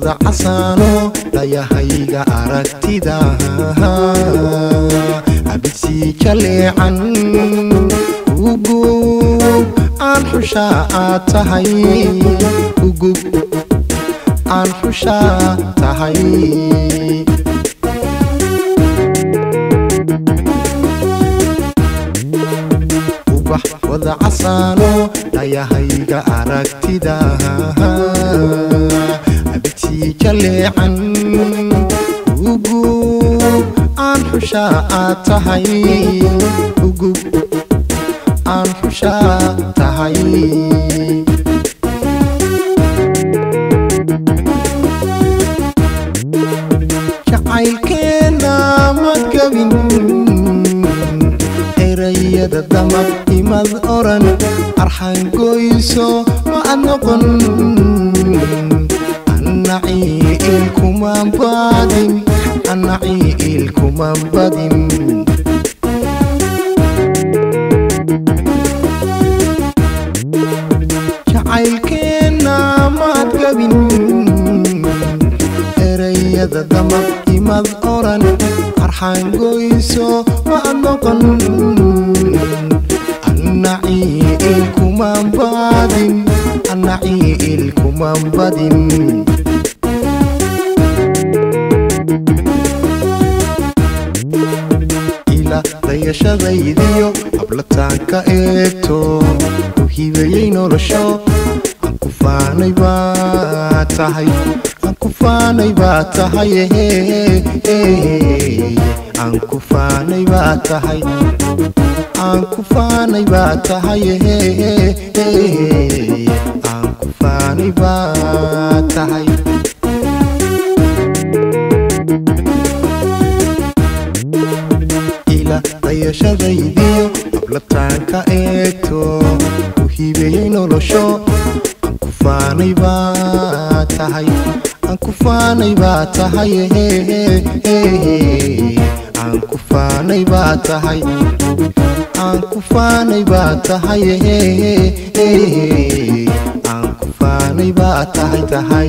wada casaano dayahayga aragtida. Abidsi jaleecan ugub aan xushaa aad tahay ugub aan xushaa tahay wada casaano dayahayga aragtida abidsii jaleecan ugub aan xushaa aad tahay. Ugub aan xushaa tahay. Jacaylkeenna mad gabin. Erayada damab imad oran. Arxangoyso ma ad noqon محمد jacaylkeenna maad gabin ereyada damab imad oran arxaan goyso maad noqon annacii'il kumaan badin annacii'il kumaan badin ila dayashadaydiyo hablataanka eegto nolosho aan ku faanay baa tahay aan ku faanay baa ku faanay baa tahay aan ku faanay baa tahay aan ku faanay baa tahay ila dayashadaydiyo hablataanka eegto u hibeeyey nolosho aan ku faanay baa tahay aan ku faanay baa tahay aan ku faanay baa tahay aan ku faanay baa tahay aan ku faanay baa tahay tahay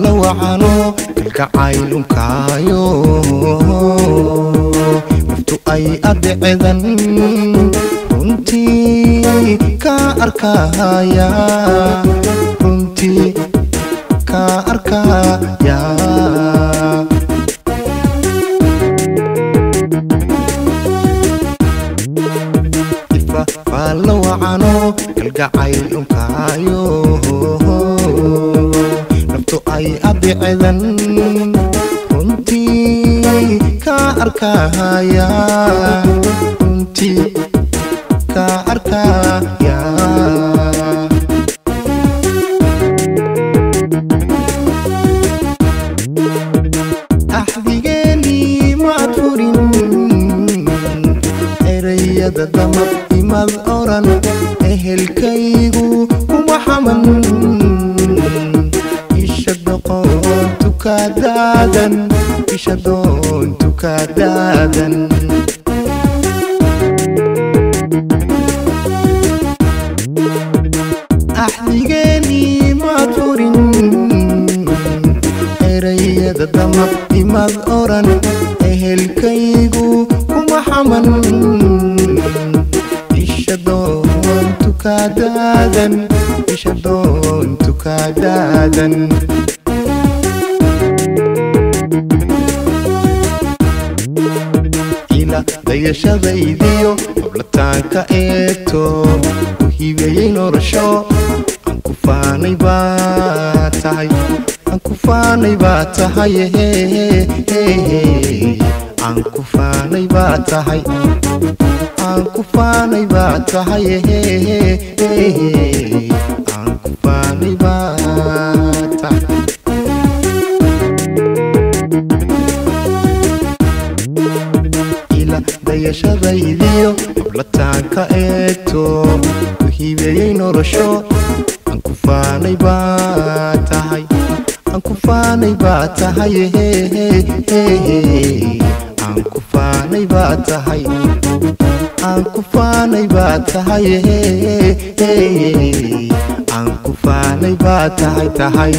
faalla wacano kalgacaylunkaayo naftu ay adecedan runtii kaa arkaya runtii kaa arkaya faalla wacano kalgacaylunkaayo naftu ay adecedan runtii kaa arkaya runtii kaa oran ehelkaygu kuma xaman doqontu kaadaadan isha doontu kaadaadan isha doontu kaadaadan dayashadaydiyo hablataanka eegto ku nolosho aan ku faanay baa tahay aan ku faanay baa tahay aan ku faanay baa tahay aan ku faanay baa tahay aan ku faanay baa ila dayashadaydiyo hablataanka eegto ku hibeeyey nolosho aan ku faanay baa tahay aan ku faanay baa tahay aan ku faanay baa tahay aan ku faanay baa tahay aan ku faanay baa tahay tahay